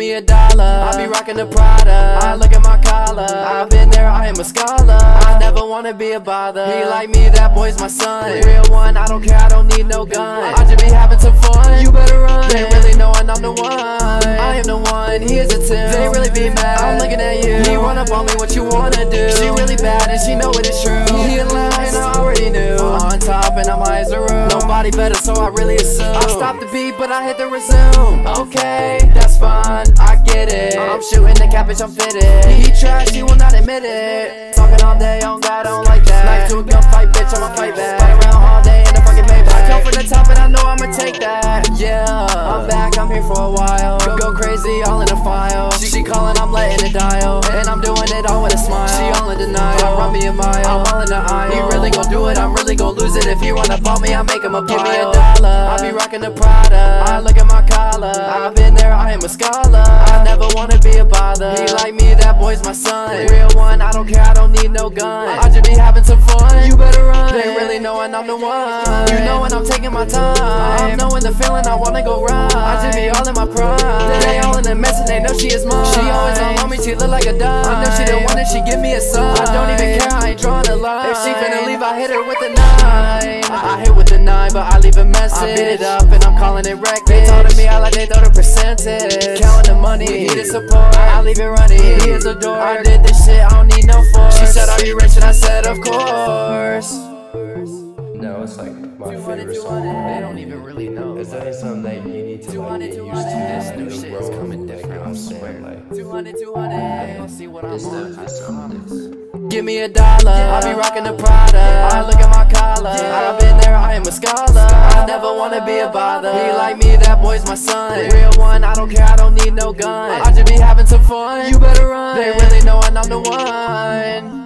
a dollar, I be rocking the Prada. I look at my collar, I've been there, I am a scholar. I never wanna be a bother. He like me, that boy's my son. Real one, I don't care, I don't need no gun. I just be having some fun. You better run. They really knowin' I'm the one. I am the one, he is a two. They really be mad. I'm looking at you. He run up on me, what you wanna do? She really bad and she know it is true. He in line, and I already knew. On top and I'm high as a room. Nobody better, so I really assume. I stopped the beat, but I hit the resume. Okay, that's fine, I get it. I'm shooting the cabbage, I'm fitted. He trash, he will not admit it. Talking all day on God, I don't like that. Knife to a gunfight, bitch, I'ma fight back. Ride around all day in the fucking Maybach. I come from the top and I know I'ma take that. Yeah, I'm back, I'm here for a while. Go, go crazy, all in a file. She, she calling, I'm letting it dial. And I'm doing it all with a smile. She all in denial. I run me a mile, I'm all in the aisle. He really gon' do it, I'm really gon' lose it. If he wanna ball me, I make him a pile. Give me a dollar, I be rocking the Prada. I look at my collar, I've been there, I am a scholar. I never wanna be a bother. He like me, that boy's my son. Real one, I don't care, I don't need no gun. I just be having some fun. You better run. They really knowin' I'm the one. You know when I'm taking my time. I'm knowing the feeling, I wanna go right. I just be all in my prime. They all in the mess and they know she is mine. A dime. I know she the one that she give me a sign. I don't even care, I ain't drawing a line. If she finna leave, I hit her with a nine. I hit with a nine, but I leave a message. I beat it up and I'm calling it wreck. They told me I like they throw the percentage. Counting the money, he the support. I leave it running, he is a door. I did this shit, I don't need no force. She said, Are you rich? And I said, Of course. No, it's like my 200, favorite 200, song. they don't even really know. Is that something that you need to like 200, get used 200, to? this new shit is coming like, different, I'm I swear. like, 200, 200, they don't see what I'm on. something. Give me a dollar, I be rocking the Prada. I look at my collar, I've been there, I am a scholar. I never wanna be a bother. He like me, that boy's my son. Real one, I don't care, I don't need no gun. I just be having some fun. You better run. They really knowin' I'm the one.